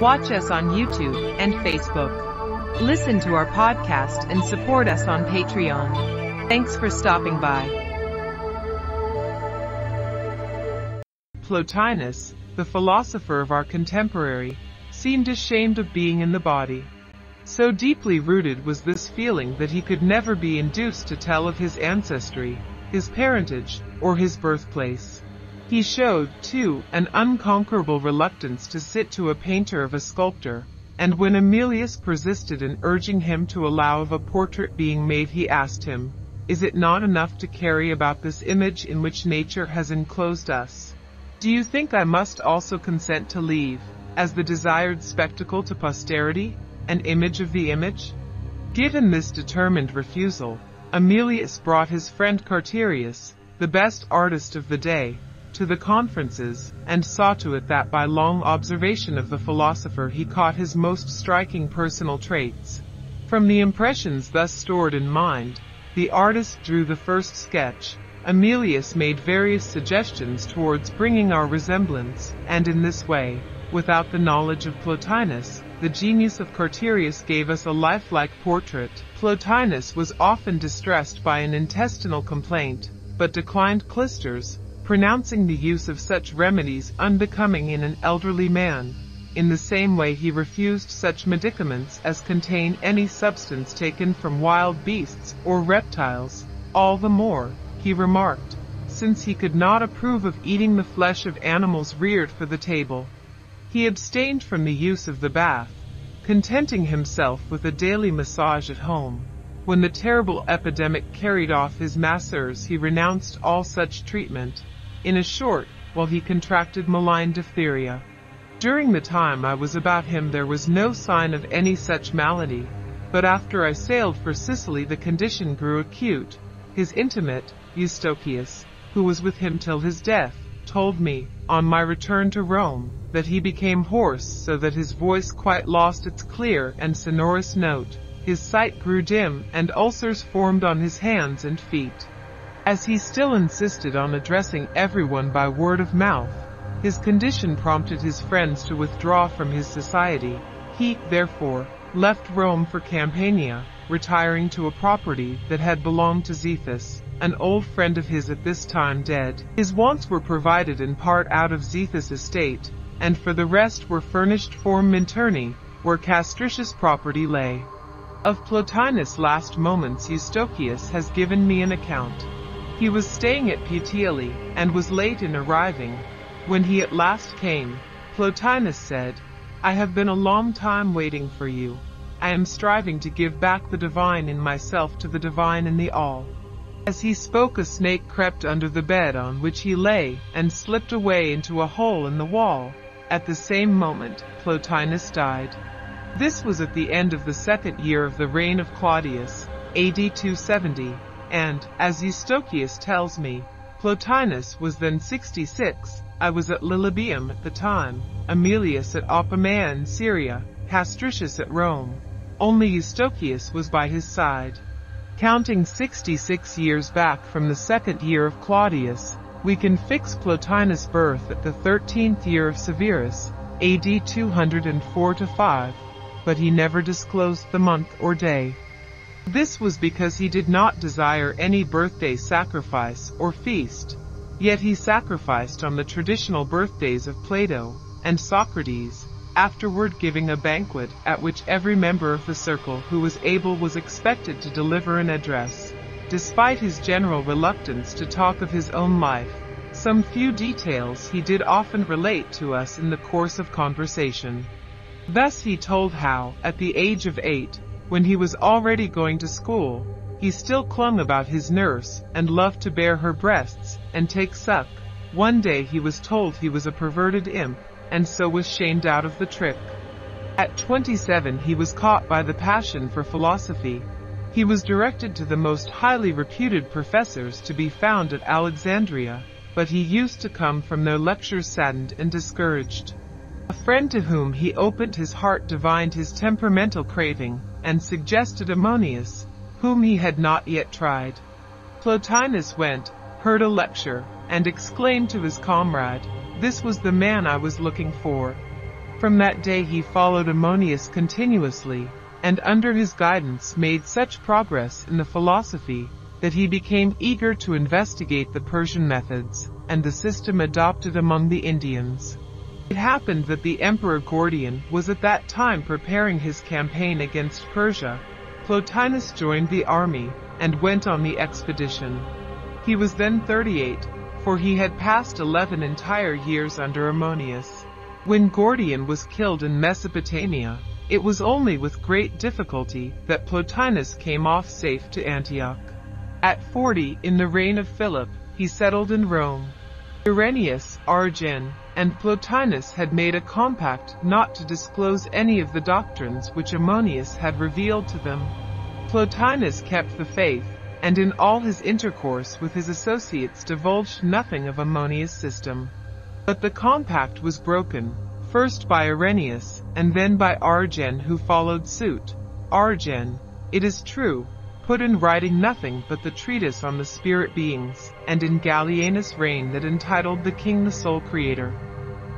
Watch us on YouTube and Facebook. Listen to our podcast and support us on Patreon. Thanks for stopping by. Plotinus, the philosopher of our contemporary, seemed ashamed of being in the body. So deeply rooted was this feeling that he could never be induced to tell of his ancestry, his parentage, or his birthplace. He showed, too, an unconquerable reluctance to sit to a painter of a sculptor, and when Emilius persisted in urging him to allow of a portrait being made he asked him, Is it not enough to carry about this image in which nature has enclosed us? Do you think I must also consent to leave, as the desired spectacle to posterity, an image of the image? Given this determined refusal, Emilius brought his friend Carterius, the best artist of the day, to the conferences, and saw to it that by long observation of the philosopher he caught his most striking personal traits. From the impressions thus stored in mind, the artist drew the first sketch. Emilius made various suggestions towards bringing our resemblance, and in this way, without the knowledge of Plotinus, the genius of Carterius gave us a lifelike portrait. Plotinus was often distressed by an intestinal complaint, but declined clysters, pronouncing the use of such remedies unbecoming in an elderly man. In the same way he refused such medicaments as contain any substance taken from wild beasts or reptiles. All the more, he remarked, since he could not approve of eating the flesh of animals reared for the table. He abstained from the use of the bath, contenting himself with a daily massage at home. When the terrible epidemic carried off his masseurs he renounced all such treatment. In a short, while he contracted malign diphtheria. During the time I was about him there was no sign of any such malady, but after I sailed for Sicily the condition grew acute. His intimate, Eustochius, who was with him till his death, told me, on my return to Rome, that he became hoarse so that his voice quite lost its clear and sonorous note. His sight grew dim and ulcers formed on his hands and feet. As he still insisted on addressing everyone by word of mouth, his condition prompted his friends to withdraw from his society. He, therefore, left Rome for Campania, retiring to a property that had belonged to Zethus, an old friend of his at this time dead. His wants were provided in part out of Zethus' estate, and for the rest were furnished for Minturni, where Castricius' property lay. Of Plotinus' last moments Eustochius has given me an account. He was staying at Puteoli, and was late in arriving. When he at last came, Plotinus said, I have been a long time waiting for you. I am striving to give back the divine in myself to the divine in the all. As he spoke a snake crept under the bed on which he lay, and slipped away into a hole in the wall. At the same moment, Plotinus died. This was at the end of the second year of the reign of Claudius, AD 270 and, as Eustochius tells me, Plotinus was then 66, I was at Lilybaeum at the time, Emilius at Apamea in Syria, Castricius at Rome. Only Eustochius was by his side. Counting 66 years back from the second year of Claudius, we can fix Plotinus' birth at the 13th year of Severus, AD 204 5, but he never disclosed the month or day. This was because he did not desire any birthday sacrifice or feast, yet he sacrificed on the traditional birthdays of Plato and Socrates, afterward giving a banquet at which every member of the circle who was able was expected to deliver an address. Despite his general reluctance to talk of his own life, some few details he did often relate to us in the course of conversation. Thus he told how, at the age of eight, when he was already going to school, he still clung about his nurse and loved to bear her breasts and take suck. One day he was told he was a perverted imp and so was shamed out of the trick. At 27 he was caught by the passion for philosophy. He was directed to the most highly reputed professors to be found at Alexandria, but he used to come from their lectures saddened and discouraged. A friend to whom he opened his heart divined his temperamental craving and suggested Ammonius, whom he had not yet tried. Plotinus went, heard a lecture, and exclaimed to his comrade, This was the man I was looking for. From that day he followed Ammonius continuously, and under his guidance made such progress in the philosophy that he became eager to investigate the Persian methods and the system adopted among the Indians. It happened that the Emperor Gordian was at that time preparing his campaign against Persia. Plotinus joined the army and went on the expedition. He was then 38, for he had passed 11 entire years under Ammonius. When Gordian was killed in Mesopotamia, it was only with great difficulty that Plotinus came off safe to Antioch. At 40, in the reign of Philip, he settled in Rome. Erennius, Origen, and Plotinus had made a compact not to disclose any of the doctrines which Ammonius had revealed to them. Plotinus kept the faith, and in all his intercourse with his associates divulged nothing of Ammonius' system. But the compact was broken, first by Erennius, and then by Origen who followed suit. Origen, it is true, put in writing nothing but the treatise on the spirit beings, and in Gallienus' reign that entitled The King the Sole Creator.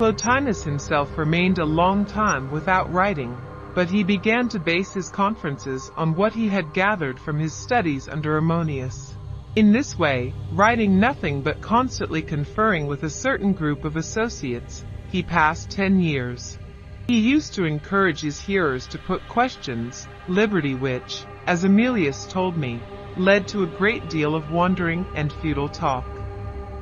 Plotinus himself remained a long time without writing, but he began to base his conferences on what he had gathered from his studies under Ammonius. In this way, writing nothing but constantly conferring with a certain group of associates, he passed ten years. He used to encourage his hearers to put questions, liberty which, as Emilius told me, led to a great deal of wandering and futile talk.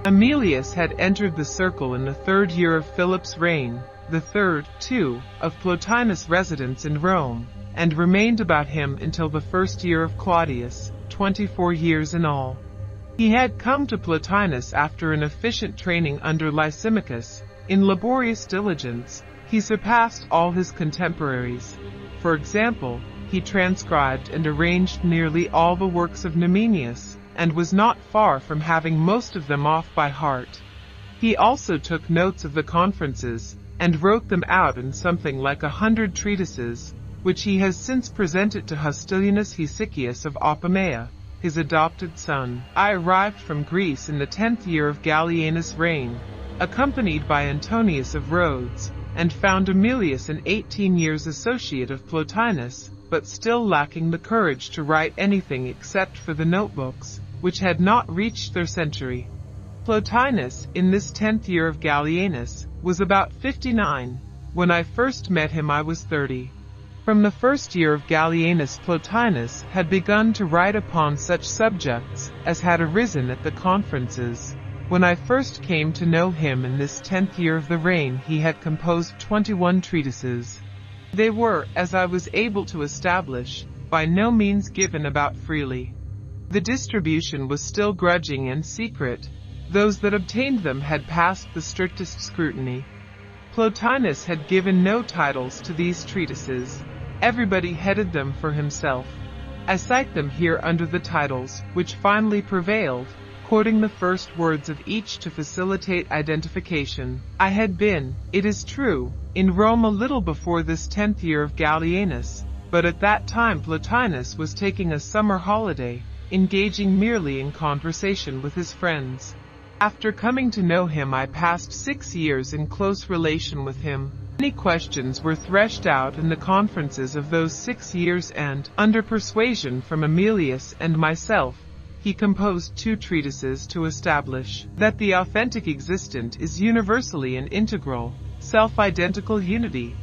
Emilius had entered the circle in the third year of Philip's reign, the third, too, of Plotinus' residence in Rome, and remained about him until the first year of Claudius, 24 years in all. He had come to Plotinus after an efficient training under Lysimachus. In laborious diligence, he surpassed all his contemporaries. For example, he transcribed and arranged nearly all the works of Numenius, and was not far from having most of them off by heart. He also took notes of the conferences, and wrote them out in something like a hundred treatises, which he has since presented to Hostilianus Hesychius of Apamea, his adopted son. I arrived from Greece in the tenth year of Gallienus' reign, accompanied by Antonius of Rhodes, and found Emilius an eighteen years associate of Plotinus, but still lacking the courage to write anything except for the notebooks, which had not reached their century. Plotinus, in this tenth year of Gallienus, was about 59. When I first met him I was 30. From the first year of Gallienus Plotinus had begun to write upon such subjects as had arisen at the conferences. When I first came to know him in this tenth year of the reign he had composed 21 treatises. They were, as I was able to establish, by no means given about freely. The distribution was still grudging and secret. Those that obtained them had passed the strictest scrutiny. Plotinus had given no titles to these treatises. Everybody headed them for himself. I cite them here under the titles, which finally prevailed, quoting the first words of each to facilitate identification. I had been, it is true, in Rome a little before this tenth year of Gallienus, but at that time Plotinus was taking a summer holiday, engaging merely in conversation with his friends. After coming to know him I passed six years in close relation with him. Many questions were threshed out in the conferences of those six years and, under persuasion from Emilius and myself, he composed two treatises to establish that the authentic existent is universally an integral, self-identical unity.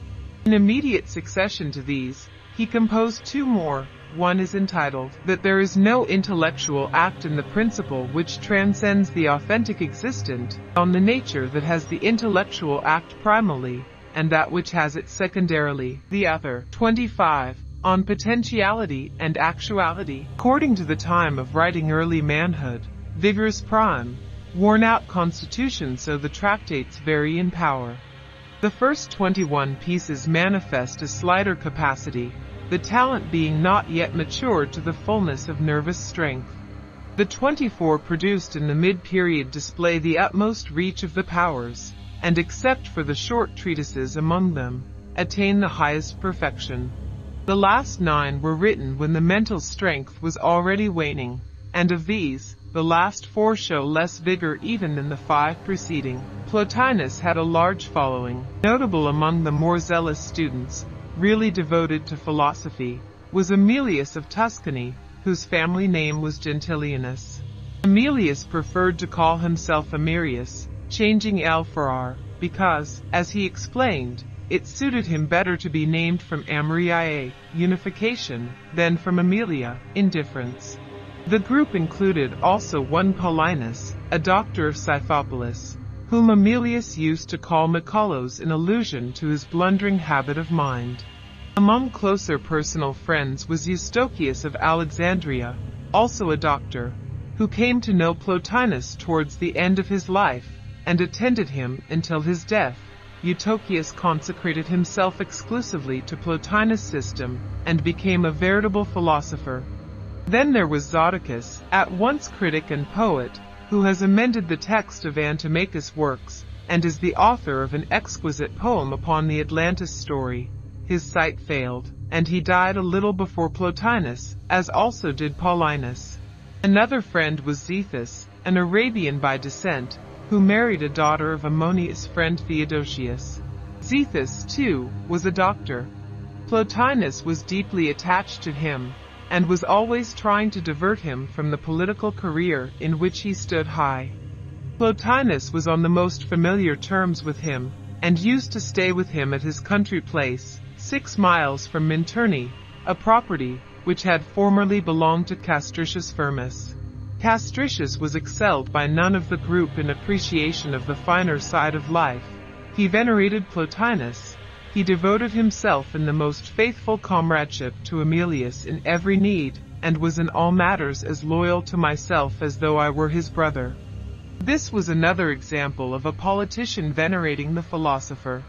In immediate succession to these, he composed two more. One is entitled, That there is no intellectual act in the principle which transcends the authentic existent, on the nature that has the intellectual act primally, and that which has it secondarily. The other, 25, on potentiality and actuality, according to the time of writing early manhood, vigorous prime, worn out constitution so the tractates vary in power. The first 21 pieces manifest a slighter capacity, the talent being not yet matured to the fullness of nervous strength. The 24 produced in the mid-period display the utmost reach of the powers, and except for the short treatises among them, attain the highest perfection. The last nine were written when the mental strength was already waning, and of these, the last four show less vigor even than the five preceding. Plotinus had a large following. Notable among the more zealous students, really devoted to philosophy, was Emilius of Tuscany, whose family name was Gentilianus. Emilius preferred to call himself Amirius, changing L for R, because, as he explained, it suited him better to be named from Amriae, unification, than from Amelia, indifference. The group included also one Paulinus, a doctor of Scythopolis, whom Emilius used to call Micalos in allusion to his blundering habit of mind. Among closer personal friends was Eustochius of Alexandria, also a doctor, who came to know Plotinus towards the end of his life, and attended him until his death. Eustochius consecrated himself exclusively to Plotinus' system, and became a veritable philosopher. Then there was Zoticus, at once critic and poet, who has amended the text of Antimachus' works, and is the author of an exquisite poem upon the Atlantis story. His sight failed, and he died a little before Plotinus, as also did Paulinus. Another friend was Zethus, an Arabian by descent, who married a daughter of Ammonius' friend Theodosius. Zethus, too, was a doctor. Plotinus was deeply attached to him, and was always trying to divert him from the political career in which he stood high. Plotinus was on the most familiar terms with him, and used to stay with him at his country place, six miles from Minturni, a property which had formerly belonged to Castricius Firmus. Castricius was excelled by none of the group in appreciation of the finer side of life. He venerated Plotinus, he devoted himself in the most faithful comradeship to Emilius in every need, and was in all matters as loyal to myself as though I were his brother. This was another example of a politician venerating the philosopher.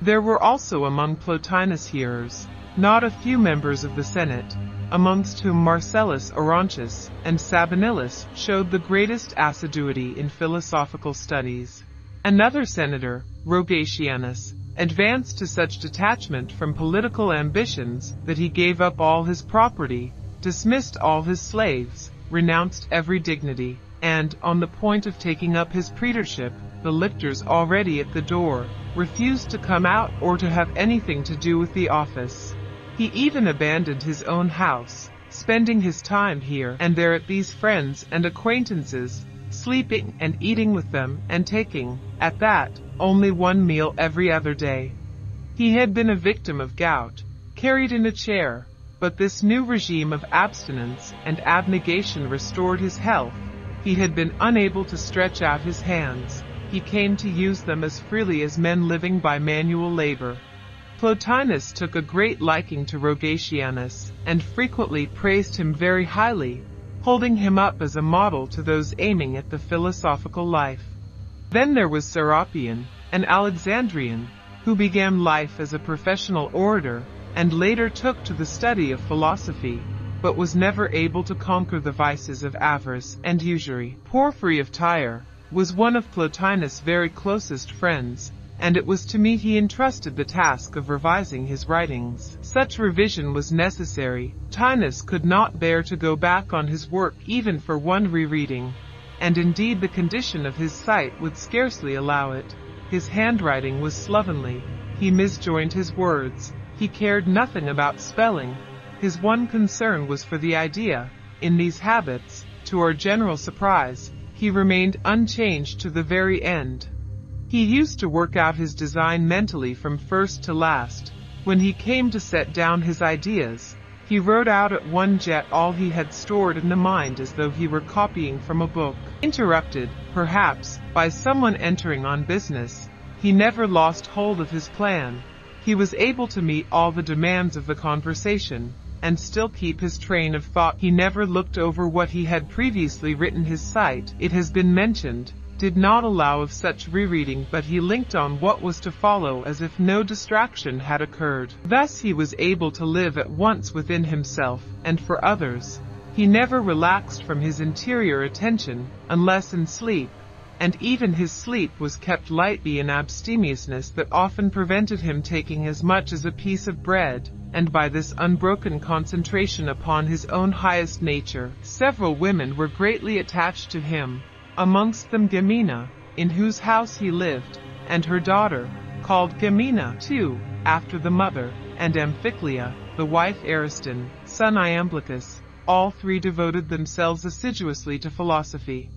There were also among Plotinus' hearers, not a few members of the Senate, amongst whom Marcellus Orontius and Sabinillus showed the greatest assiduity in philosophical studies. Another senator, Rogatianus, advanced to such detachment from political ambitions that he gave up all his property, dismissed all his slaves, renounced every dignity, and, on the point of taking up his praetorship, the lictors already at the door, refused to come out or to have anything to do with the office. He even abandoned his own house, spending his time here and there at these friends and acquaintances, sleeping and eating with them and taking, at that, only one meal every other day. He had been a victim of gout, carried in a chair, but this new regime of abstinence and abnegation restored his health. He had been unable to stretch out his hands. He came to use them as freely as men living by manual labor. Plotinus took a great liking to Rogatianus, and frequently praised him very highly, holding him up as a model to those aiming at the philosophical life. Then there was Serapion, an Alexandrian, who began life as a professional orator, and later took to the study of philosophy, but was never able to conquer the vices of avarice and usury. Porphyry of Tyre was one of Plotinus' very closest friends, and it was to me he entrusted the task of revising his writings. Such revision was necessary. Plotinus could not bear to go back on his work even for one rereading and indeed the condition of his sight would scarcely allow it. His handwriting was slovenly, he misjoined his words, he cared nothing about spelling. His one concern was for the idea. In these habits, to our general surprise, he remained unchanged to the very end. He used to work out his design mentally from first to last. When he came to set down his ideas, he wrote out at one jet all he had stored in the mind as though he were copying from a book. Interrupted, perhaps, by someone entering on business, he never lost hold of his plan. He was able to meet all the demands of the conversation, and still keep his train of thought. He never looked over what he had previously written his sight. It has been mentioned, did not allow of such rereading but he linked on what was to follow as if no distraction had occurred. Thus he was able to live at once within himself and for others. He never relaxed from his interior attention, unless in sleep. and even his sleep was kept light by an abstemiousness that often prevented him taking as much as a piece of bread, and by this unbroken concentration upon his own highest nature, several women were greatly attached to him, amongst them Gemina, in whose house he lived, and her daughter, called Gemina too, after the mother, and Amphiclea, the wife Ariston, son Iamblichus, all three devoted themselves assiduously to philosophy.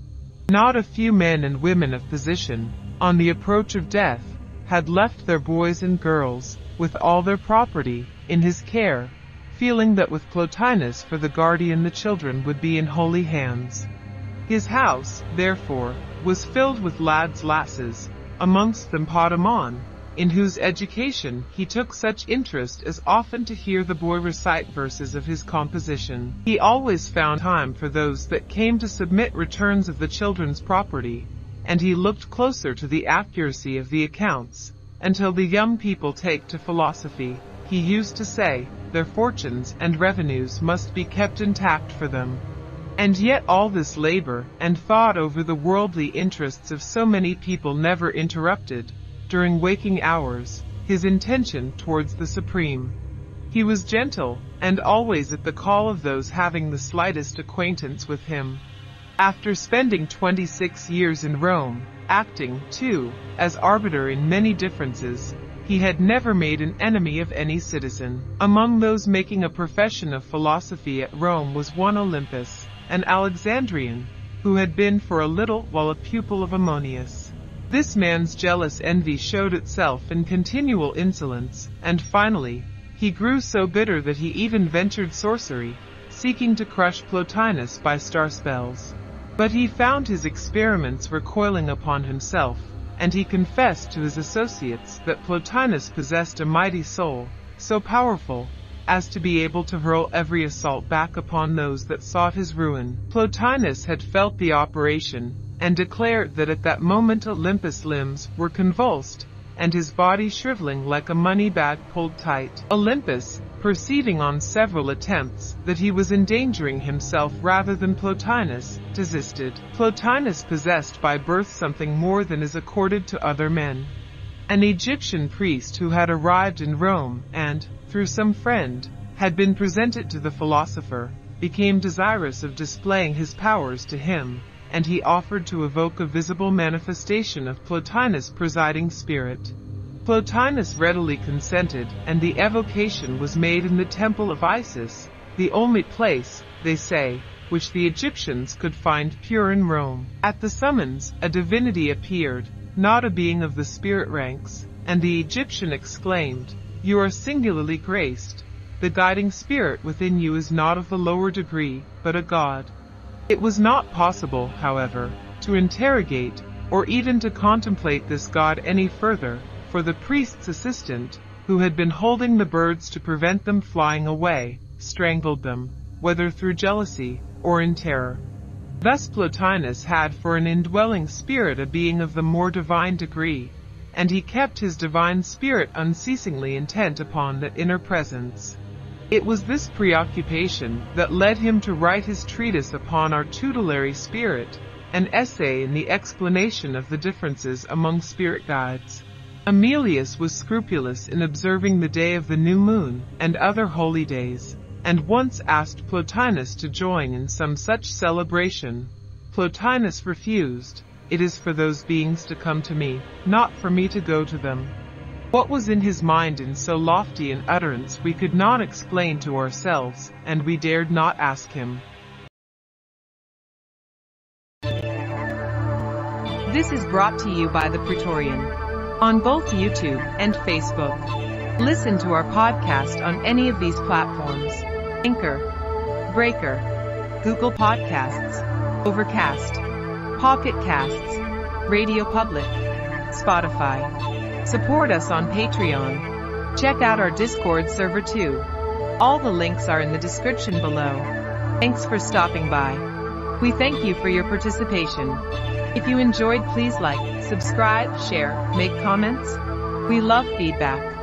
Not a few men and women of position, on the approach of death, had left their boys and girls, with all their property, in his care, feeling that with Plotinus for the guardian the children would be in holy hands. His house, therefore, was filled with lads lasses, amongst them Potamon, in whose education he took such interest as often to hear the boy recite verses of his composition. He always found time for those that came to submit returns of the children's property, and he looked closer to the accuracy of the accounts, until the young people take to philosophy. He used to say, their fortunes and revenues must be kept intact for them. And yet all this labor and thought over the worldly interests of so many people never interrupted, during waking hours, his intention towards the Supreme. He was gentle, and always at the call of those having the slightest acquaintance with him. After spending 26 years in Rome, acting, too, as arbiter in many differences, he had never made an enemy of any citizen. Among those making a profession of philosophy at Rome was one Olympus, an Alexandrian, who had been for a little while a pupil of Ammonius. This man's jealous envy showed itself in continual insolence, and finally, he grew so bitter that he even ventured sorcery, seeking to crush Plotinus by star spells. But he found his experiments recoiling upon himself, and he confessed to his associates that Plotinus possessed a mighty soul, so powerful as to be able to hurl every assault back upon those that sought his ruin. Plotinus had felt the operation, and declared that at that moment Olympus' limbs were convulsed, and his body shriveling like a money bag pulled tight. Olympus, perceiving on several attempts that he was endangering himself rather than Plotinus, desisted. Plotinus possessed by birth something more than is accorded to other men. An Egyptian priest who had arrived in Rome and, through some friend, had been presented to the philosopher, became desirous of displaying his powers to him and he offered to evoke a visible manifestation of Plotinus' presiding spirit. Plotinus readily consented, and the evocation was made in the temple of Isis, the only place, they say, which the Egyptians could find pure in Rome. At the summons, a divinity appeared, not a being of the spirit ranks, and the Egyptian exclaimed, You are singularly graced. The guiding spirit within you is not of the lower degree, but a god. It was not possible, however, to interrogate or even to contemplate this god any further, for the priest's assistant, who had been holding the birds to prevent them flying away, strangled them, whether through jealousy or in terror. Thus Plotinus had for an indwelling spirit a being of the more divine degree, and he kept his divine spirit unceasingly intent upon that inner presence. It was this preoccupation that led him to write his treatise upon our tutelary spirit, an essay in the explanation of the differences among spirit guides. Aemilius was scrupulous in observing the day of the new moon and other holy days, and once asked Plotinus to join in some such celebration. Plotinus refused. It is for those beings to come to me, not for me to go to them. What was in his mind in so lofty an utterance we could not explain to ourselves, and we dared not ask him. This is brought to you by the Praetorian on both YouTube and Facebook. Listen to our podcast on any of these platforms. Anchor, Breaker, Google Podcasts, Overcast, Pocket Casts, Radio Public, Spotify. Support us on Patreon. Check out our Discord server too. All the links are in the description below. Thanks for stopping by. We thank you for your participation. If you enjoyed please like, subscribe, share, make comments. We love feedback.